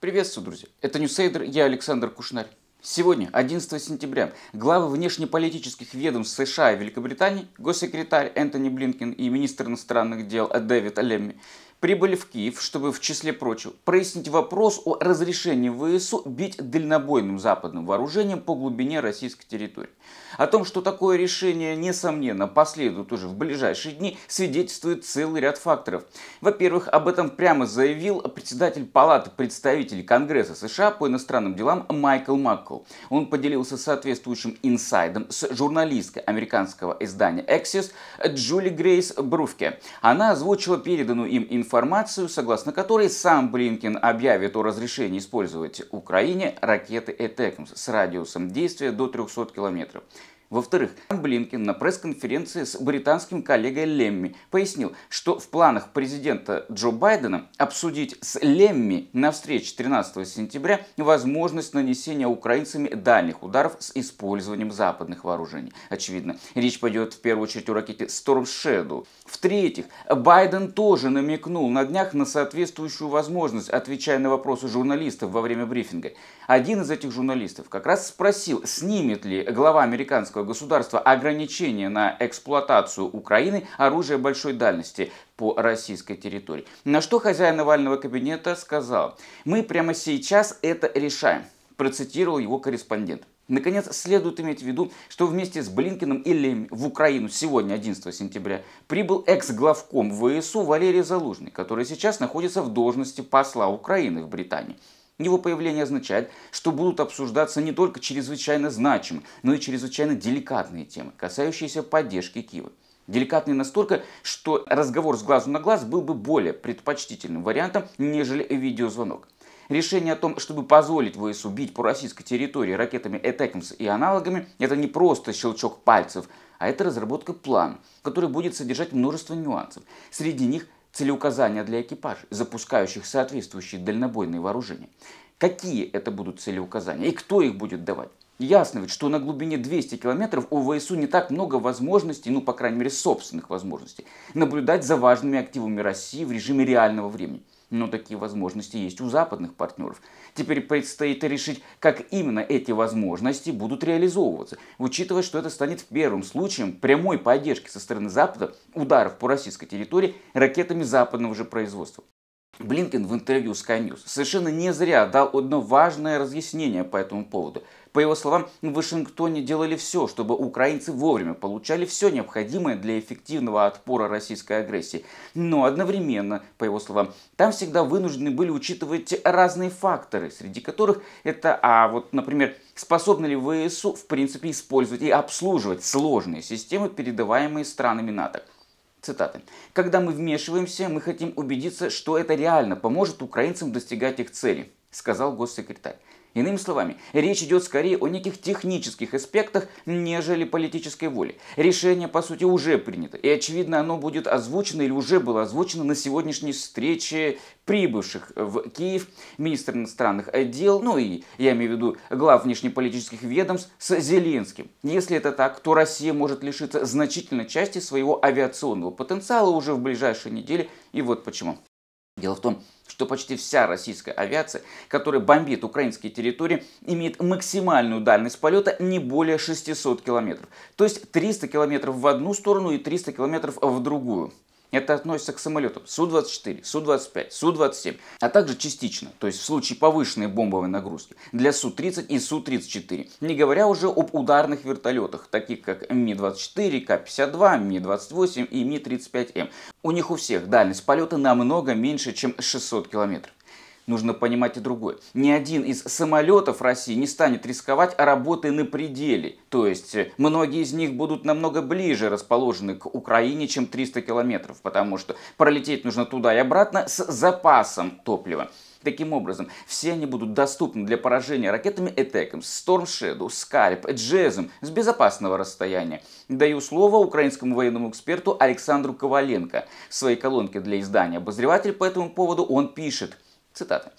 Приветствую, друзья! Это Newsader, я Александр Кушнарь. Сегодня, 11 сентября, главы внешнеполитических ведомств США и Великобритании, госсекретарь Энтони Блинкен и министр иностранных дел Дэвид Лэмми прибыли в Киев, чтобы, в числе прочего, прояснить вопрос о разрешении ВСУ бить дальнобойным западным вооружением по глубине российской территории. О том, что такое решение, несомненно, последует уже в ближайшие дни, свидетельствует целый ряд факторов. Во-первых, об этом прямо заявил председатель Палаты представителей Конгресса США по иностранным делам Майкл Маккл. Он поделился соответствующим инсайдом с журналисткой американского издания Axios Джули Грейс Бруфке. Она озвучила переданную им информацию, согласно которой сам Блинкин объявит о разрешении использовать Украине ракеты «Этекмс» с радиусом действия до 300 километров. Во-вторых, Блинкин на пресс-конференции с британским коллегой Лемми пояснил, что в планах президента Джо Байдена обсудить с Лемми на встрече 13 сентября возможность нанесения украинцами дальних ударов с использованием западных вооружений. Очевидно, речь пойдет в первую очередь о ракете Storm Shadow. В-третьих, Байден тоже намекнул на днях на соответствующую возможность, отвечая на вопросы журналистов во время брифинга. Один из этих журналистов как раз спросил, снимет ли глава американского исламского государства ограничения на эксплуатацию Украины оружия большой дальности по российской территории. На что хозяин Навального кабинета сказал, мы прямо сейчас это решаем, процитировал его корреспондент. Наконец, следует иметь в виду, что вместе с Блинкиным и Леми в Украину сегодня, 11 сентября, прибыл экс-главком ВСУ Валерий Залужный, который сейчас находится в должности посла Украины в Британии. Его появление означает, что будут обсуждаться не только чрезвычайно значимые, но и чрезвычайно деликатные темы, касающиеся поддержки Киева. Деликатные настолько, что разговор с глазу на глаз был бы более предпочтительным вариантом, нежели видеозвонок. Решение о том, чтобы позволить ВСУ бить по российской территории ракетами «Этекмс» и аналогами, это не просто щелчок пальцев, а это разработка плана, который будет содержать множество нюансов. Среди них целеуказания для экипажей, запускающих соответствующие дальнобойные вооружения. Какие это будут целеуказания и кто их будет давать? Ясно ведь, что на глубине 200 километров у ВСУ не так много возможностей, ну, по крайней мере, собственных возможностей, наблюдать за важными активами России в режиме реального времени. Но такие возможности есть у западных партнеров. Теперь предстоит решить, как именно эти возможности будут реализовываться, учитывая, что это станет первым случаем прямой поддержки со стороны Запада ударов по российской территории ракетами западного же производства. Блинкен в интервью Sky News совершенно не зря дал одно важное разъяснение по этому поводу. По его словам, в Вашингтоне делали все, чтобы украинцы вовремя получали все необходимое для эффективного отпора российской агрессии. Но одновременно, по его словам, там всегда вынуждены были учитывать разные факторы, среди которых это, а вот, например, способны ли ВСУ в принципе использовать и обслуживать сложные системы, передаваемые странами НАТО. Цитата. «Когда мы вмешиваемся, мы хотим убедиться, что это реально поможет украинцам достигать их цели», сказал госсекретарь. Иными словами, речь идет скорее о неких технических аспектах, нежели политической воле. Решение, по сути, уже принято, и, очевидно, оно будет озвучено или уже было озвучено на сегодняшней встрече прибывших в Киев министр иностранных дел, ну и я имею в виду глав внешнеполитических ведомств с Зеленским. Если это так, то Россия может лишиться значительной части своего авиационного потенциала уже в ближайшие недели, и вот почему. Дело в том, что почти вся российская авиация, которая бомбит украинские территории, имеет максимальную дальность полета не более 600 километров. То есть 300 километров в одну сторону и 300 километров в другую. Это относится к самолетам Су-24, Су-25, Су-27, а также частично, то есть в случае повышенной бомбовой нагрузки, для Су-30 и Су-34. Не говоря уже об ударных вертолетах, таких как Ми-24, К-52, Ми-28 и Ми-35М. У них у всех дальность полета намного меньше, чем 600 километров нужно понимать и другое. Ни один из самолетов России не станет рисковать работой на пределе. То есть э, многие из них будут намного ближе расположены к Украине, чем 300 километров, потому что пролететь нужно туда и обратно с запасом топлива. Таким образом, все они будут доступны для поражения ракетами Этеком, Storm Shadow, Scalp, Джезом с безопасного расстояния. Даю слово украинскому военному эксперту Александру Коваленко. В своей колонке для издания «Обозреватель» по этому поводу он пишет – Цитата.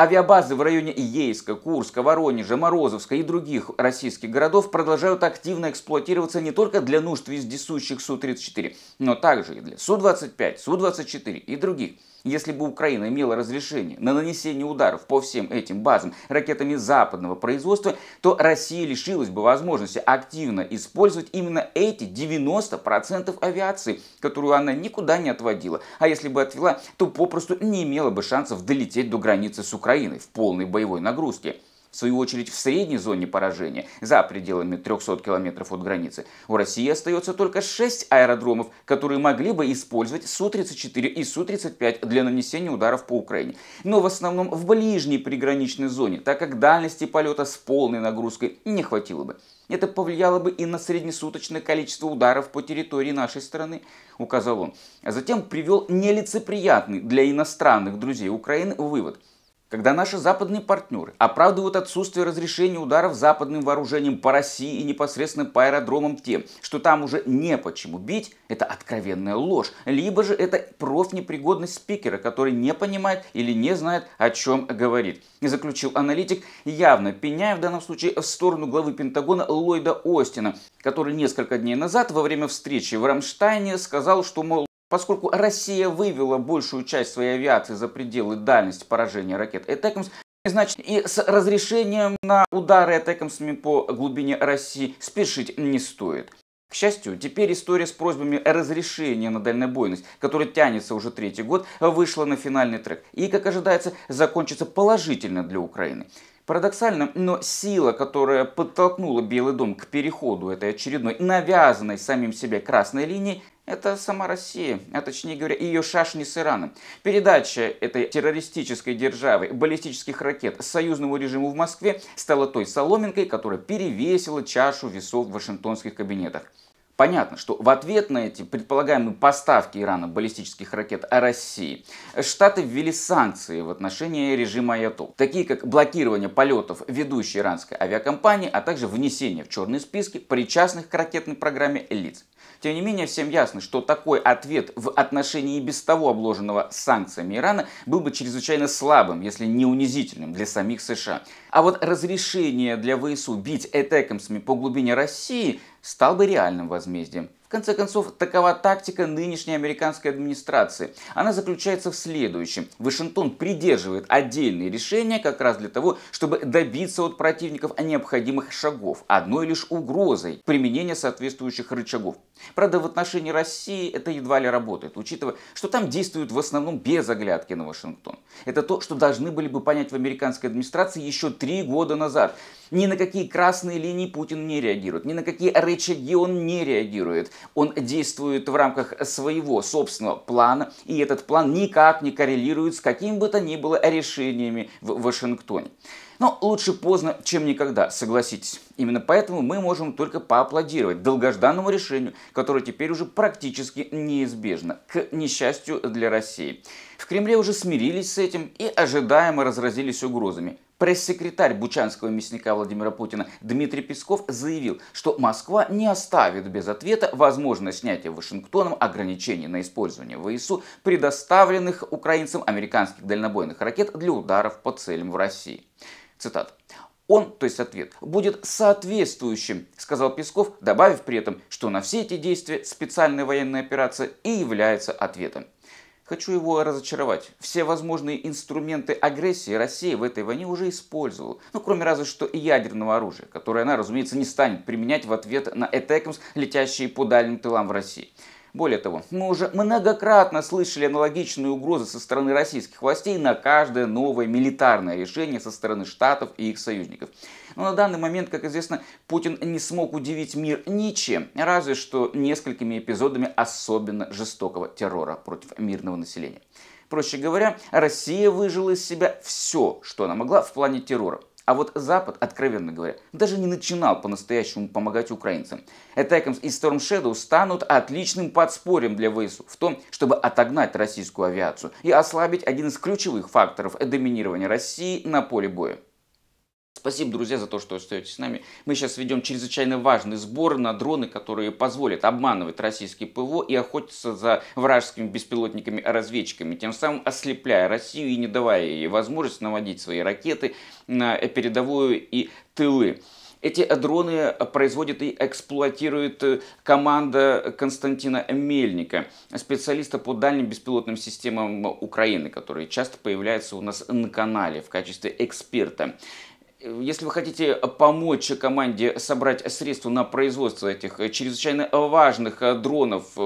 Авиабазы в районе Ейска, Курска, Воронежа, Морозовска и других российских городов продолжают активно эксплуатироваться не только для нужд вездесущих Су-34, но также и для Су-25, Су-24 и других. Если бы Украина имела разрешение на нанесение ударов по всем этим базам ракетами западного производства, то Россия лишилась бы возможности активно использовать именно эти 90% авиации, которую она никуда не отводила. А если бы отвела, то попросту не имела бы шансов долететь до границы с Украиной в полной боевой нагрузке. В свою очередь, в средней зоне поражения, за пределами 300 километров от границы, у России остается только 6 аэродромов, которые могли бы использовать Су-34 и Су-35 для нанесения ударов по Украине. Но в основном в ближней приграничной зоне, так как дальности полета с полной нагрузкой не хватило бы. Это повлияло бы и на среднесуточное количество ударов по территории нашей страны, указал он. А затем привел нелицеприятный для иностранных друзей Украины вывод – когда наши западные партнеры оправдывают отсутствие разрешения ударов западным вооружением по России и непосредственно по аэродромам тем, что там уже не почему бить, это откровенная ложь. Либо же это профнепригодность спикера, который не понимает или не знает, о чем говорит. Заключил аналитик, явно пеняя в данном случае в сторону главы Пентагона Ллойда Остина, который несколько дней назад во время встречи в Рамштайне сказал, что, мол, Поскольку Россия вывела большую часть своей авиации за пределы дальности поражения ракет Этекмс, значит и с разрешением на удары Этекмсами по глубине России спешить не стоит. К счастью, теперь история с просьбами разрешения на дальнобойность, которая тянется уже третий год, вышла на финальный трек и, как ожидается, закончится положительно для Украины. Парадоксально, но сила, которая подтолкнула Белый дом к переходу этой очередной навязанной самим себе красной линии, это сама Россия, а точнее говоря, ее шашни с Ираном. Передача этой террористической державы баллистических ракет союзному режиму в Москве стала той соломинкой, которая перевесила чашу весов в вашингтонских кабинетах. Понятно, что в ответ на эти предполагаемые поставки Ирана баллистических ракет России, Штаты ввели санкции в отношении режима Аятол, такие как блокирование полетов ведущей иранской авиакомпании, а также внесение в черные списки причастных к ракетной программе лиц. Тем не менее, всем ясно, что такой ответ в отношении без того обложенного санкциями Ирана был бы чрезвычайно слабым, если не унизительным для самих США. А вот разрешение для ВСУ бить этекомсами по глубине России стал бы реальным возмездием. В конце концов, такова тактика нынешней американской администрации. Она заключается в следующем. Вашингтон придерживает отдельные решения как раз для того, чтобы добиться от противников необходимых шагов, одной лишь угрозой применения соответствующих рычагов. Правда, в отношении России это едва ли работает, учитывая, что там действуют в основном без оглядки на Вашингтон. Это то, что должны были бы понять в американской администрации еще три года назад. Ни на какие красные линии Путин не реагирует, ни на какие рычаги он не реагирует. Он действует в рамках своего собственного плана, и этот план никак не коррелирует с каким бы то ни было решениями в Вашингтоне. Но лучше поздно, чем никогда, согласитесь. Именно поэтому мы можем только поаплодировать долгожданному решению, которое теперь уже практически неизбежно, к несчастью для России. В Кремле уже смирились с этим и ожидаемо разразились угрозами. Пресс-секретарь бучанского мясника Владимира Путина Дмитрий Песков заявил, что Москва не оставит без ответа возможность снятия Вашингтоном ограничений на использование ВСУ, предоставленных украинцам американских дальнобойных ракет для ударов по целям в России. Цитата. Он, то есть ответ, будет соответствующим, сказал Песков, добавив при этом, что на все эти действия специальная военная операция и является ответом. Хочу его разочаровать. Все возможные инструменты агрессии Россия в этой войне уже использовала. Ну, кроме разве что и ядерного оружия, которое она, разумеется, не станет применять в ответ на этекмс, летящие по дальним тылам в России. Более того, мы уже многократно слышали аналогичные угрозы со стороны российских властей на каждое новое милитарное решение со стороны Штатов и их союзников. Но на данный момент, как известно, Путин не смог удивить мир ничем, разве что несколькими эпизодами особенно жестокого террора против мирного населения. Проще говоря, Россия выжила из себя все, что она могла в плане террора. А вот Запад, откровенно говоря, даже не начинал по-настоящему помогать украинцам. Attacms и Storm Shadow станут отличным подспорьем для ВСУ в том, чтобы отогнать российскую авиацию и ослабить один из ключевых факторов доминирования России на поле боя. Спасибо, друзья, за то, что остаетесь с нами. Мы сейчас ведем чрезвычайно важный сбор на дроны, которые позволят обманывать российские ПВО и охотиться за вражескими беспилотниками-разведчиками, тем самым ослепляя Россию и не давая ей возможность наводить свои ракеты на передовую и тылы. Эти дроны производит и эксплуатирует э, команда Константина Мельника, специалиста по дальним беспилотным системам Украины, который часто появляется у нас на канале в качестве эксперта. Если вы хотите помочь команде собрать средства на производство этих чрезвычайно важных дронов,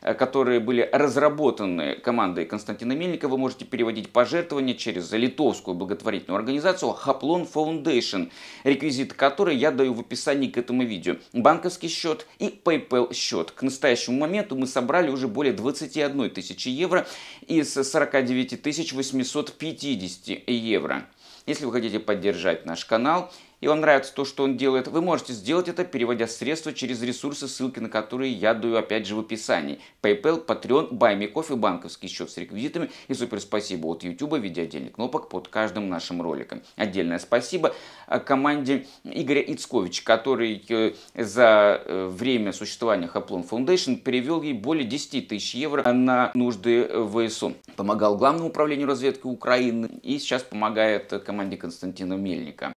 которые были разработаны командой Константина Мельника, вы можете переводить пожертвования через литовскую благотворительную организацию Хаплон Foundation, реквизит которой я даю в описании к этому видео. Банковский счет и PayPal счет. К настоящему моменту мы собрали уже более 21 тысячи евро из 49 850 евро. Если вы хотите поддержать наш канал и вам нравится то, что он делает, вы можете сделать это, переводя средства через ресурсы, ссылки на которые я даю опять же в описании. PayPal, Patreon, BuyMeCoffee, банковский счет с реквизитами и супер спасибо от YouTube в виде отдельных кнопок под каждым нашим роликом. Отдельное спасибо э, команде Игоря Ицковича, который э, за э, время существования Хаплон Foundation перевел ей более 10 тысяч евро на нужды ВСУ. Помогал Главному управлению разведки Украины и сейчас помогает команде Константина Мельника.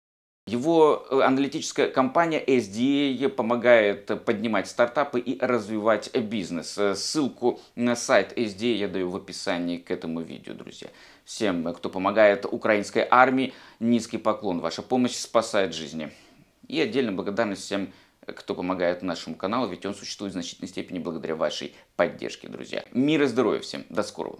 Его э, аналитическая компания SDA помогает поднимать стартапы и развивать бизнес. Э, ссылку на сайт SDA я даю в описании к этому видео, друзья. Всем, кто помогает украинской армии, низкий поклон. Ваша помощь спасает жизни. И отдельно благодарность всем, кто помогает нашему каналу, ведь он существует в значительной степени благодаря вашей поддержке, друзья. Мира и здоровья всем. До скорого.